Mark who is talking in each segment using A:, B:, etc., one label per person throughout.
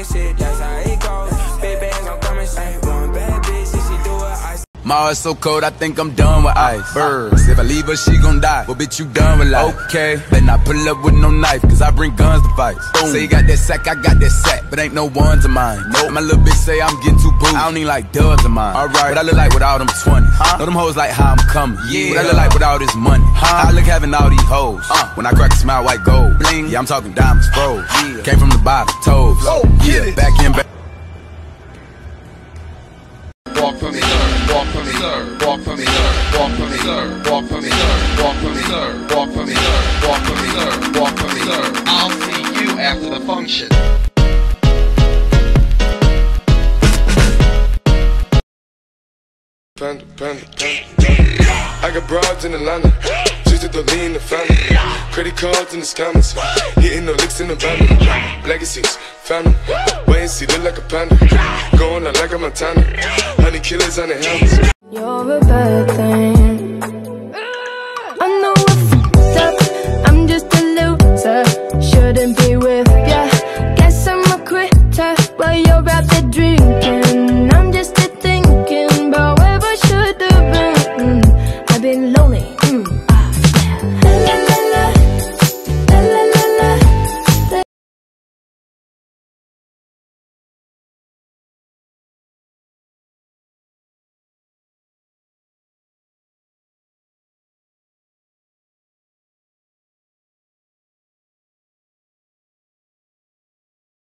A: this shit down. My heart's so cold, I think I'm done with ice. Birds, if I leave her, she gon' die. Well, bitch, you done with life. Okay, then I pull up with no knife, cause I bring guns to fight. Say you got that sack, I got that sack, but ain't no ones of mine. Nope. My little bitch say I'm getting too booed. I don't need like dubs of mine. Alright, what I look like with all them 20s. Huh? Know them hoes like how I'm coming. Yeah. What I look like with all this money. Huh? I look having all these hoes. Uh. When I crack a smile, white gold. Bling. Yeah, I'm talking diamonds, froze. Yeah. Came from the bottom, toes. Oh, yeah, back in, back.
B: Walk for me, sir. Walk for me, sir. Walk for me, sir. Walk for me, sir. Walk for me, sir. Walk for me, sir. Walk for me, sir. I'll see you after the function.
C: Panda, panda, panda. I got broads in Atlanta. Just to the lean the family. Credit cards in the scammers. Hitting the licks in the van. Legacies, family. Wait and see, look like a panda. Going out like a Montana. Honey killers on the helmets.
D: A bad thing.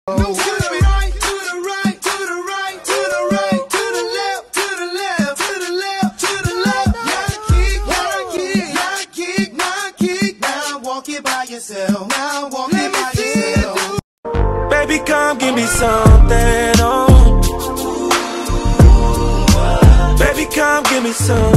D: Now walk by yourself. It.
E: Baby, come give me something, oh. Baby, come give me something.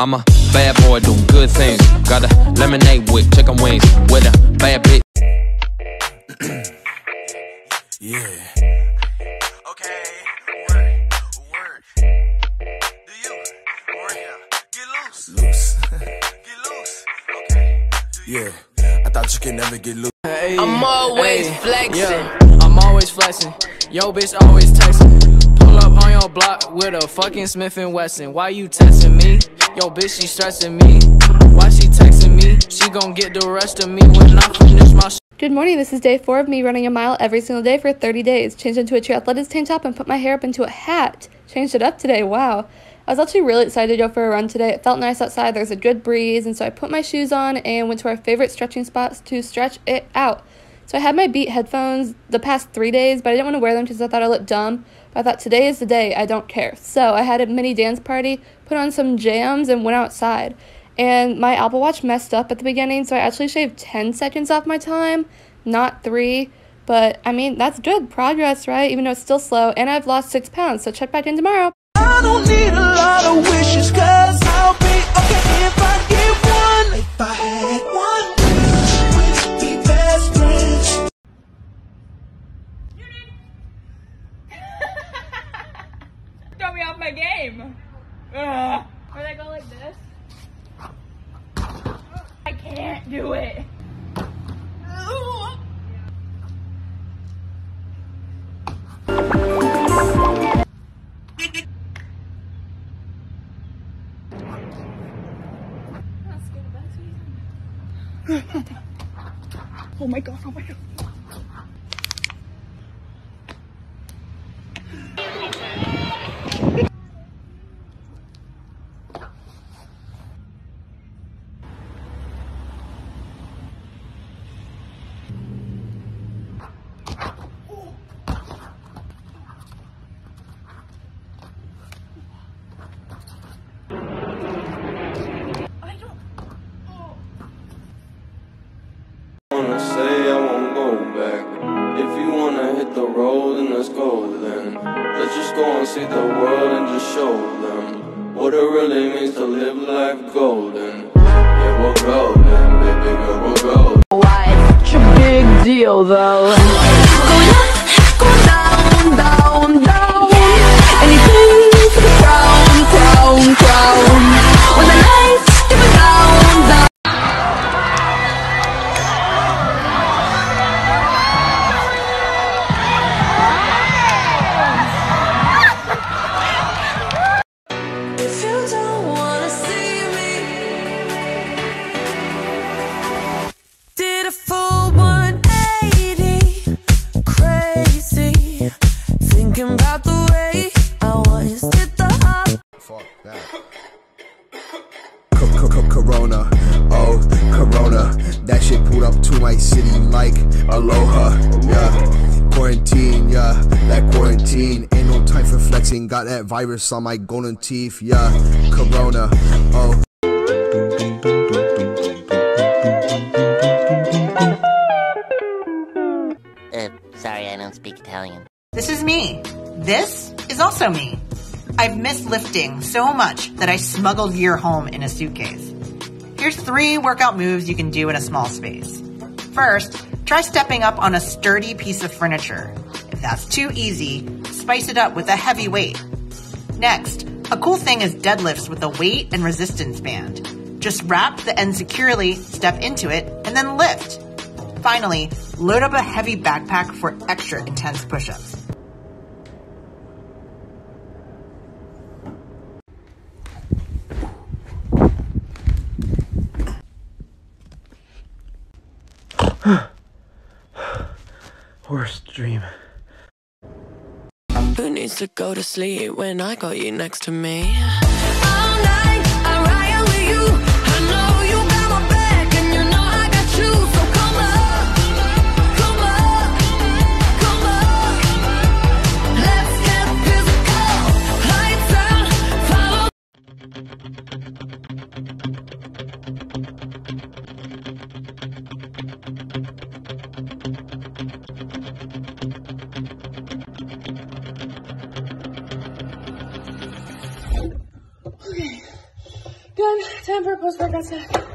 D: I'm a
F: bad boy doing good things. Got a lemonade with chicken wings with a bad bitch.
A: Yeah.
E: Okay, work, work. Do you? Work Get loose.
A: Loose.
E: Get loose. Okay.
A: yeah. I thought you could never get loose.
G: I'm always flexing. I'm always flexing. Yo, bitch, always texting. Pull up on your block with a fucking Smith and Wesson. Why you texting me? Yo, bitch, she stressing me. Why she texting me? She gon' get the rest of me when I finish my.
H: Good morning. This is day four of me running a mile every single day for 30 days. Changed into a triathletics tank top and put my hair up into a hat. Changed it up today. Wow. I was actually really excited to go for a run today. It felt nice outside. There's a good breeze, and so I put my shoes on and went to our favorite stretching spots to stretch it out. So I had my Beat headphones the past three days, but I didn't want to wear them because I thought I looked dumb. But I thought today is the day. I don't care. So I had a mini dance party, put on some jams, and went outside. And my Apple Watch messed up at the beginning, so I actually shaved 10 seconds off my time, not three. But I mean, that's good progress, right? Even though it's still slow. And I've lost six pounds, so check back in tomorrow.
I: It. oh my god, oh my god.
J: Go and see the world and just show them what it really means to live life golden.
K: Up
L: city like Aloha, yeah. Quarantine, yeah, that quarantine ain't no time for flexing. Got that virus on my golden teeth, yeah. Corona, oh.
M: Uh, sorry, I don't speak Italian.
N: This is me. This is also me. I've missed lifting so much that I smuggled gear home in a suitcase. Here's three workout moves you can do in a small space. First, try stepping up on a sturdy piece of furniture. If that's too easy, spice it up with a heavy weight. Next, a cool thing is deadlifts with a weight and resistance band. Just wrap the end securely, step into it, and then lift. Finally, load up a heavy backpack for extra intense push ups.
O: Worst dream.
D: Who needs to go to sleep when I got you next to me?
P: Time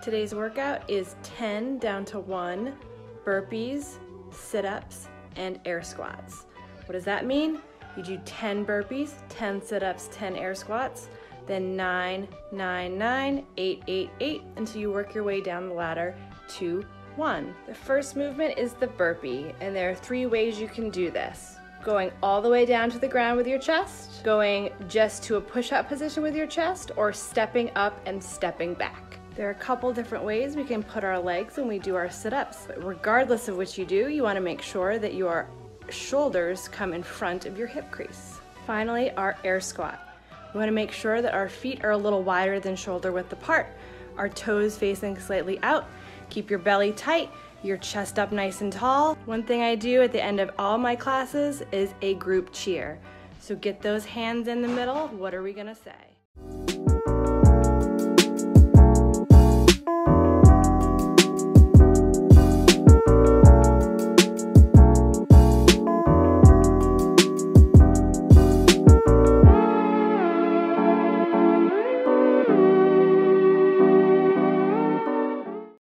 Q: Today's workout is 10 down to 1 burpees, sit ups, and air squats. What does that mean? You do 10 burpees, 10 sit ups, 10 air squats, then 9, 9, 9, 8, 8, 8 until you work your way down the ladder to 1. The first movement is the burpee, and there are three ways you can do this going all the way down to the ground with your chest, going just to a push up position with your chest, or stepping up and stepping back. There are a couple different ways we can put our legs when we do our sit ups. But regardless of which you do, you want to make sure that your shoulders come in front of your hip crease. Finally, our air squat. We want to make sure that our feet are a little wider than shoulder width apart. our toes facing slightly out. Keep your belly tight, your chest up nice and tall. One thing I do at the end of all my classes is a group cheer. So get those hands in the middle. What are we gonna say?